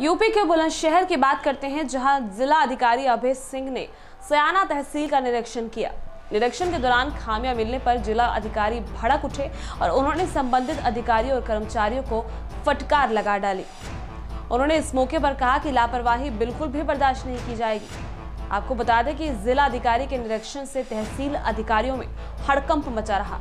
UP के बुलंदशहर की बात करते हैं, जहाँ जिला अधिकारी अभय सिंह ने सयाना तहसील का निरीक्षण किया। निरीक्षण के दौरान खामियाँ मिलने पर जिला अधिकारी भड़क उठे और उन्होंने संबंधित अधिकारियों और कर्मचारियों को फटकार लगा डाली। उन्होंने इस मौके पर कहा कि लापरवाही बिल्कुल भी बर्दाश्त नहीं की जाएगी। आपको बता दें कि जिला अधिकारी के निरीक्षण से तहसील अधिकारियों में हड़कंप मचा रहा।